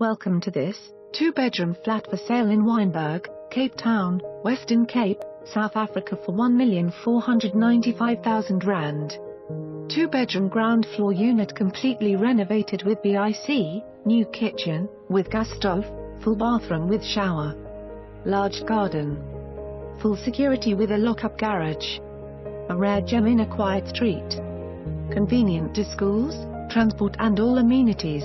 Welcome to this two-bedroom flat for sale in Wynberg, Cape Town, Western Cape, South Africa for 1,495,000 rand. Two-bedroom ground floor unit completely renovated with BIC, new kitchen, with gas stove, full bathroom with shower. Large garden. Full security with a lock-up garage. A rare gem in a quiet street. Convenient to schools, transport and all amenities.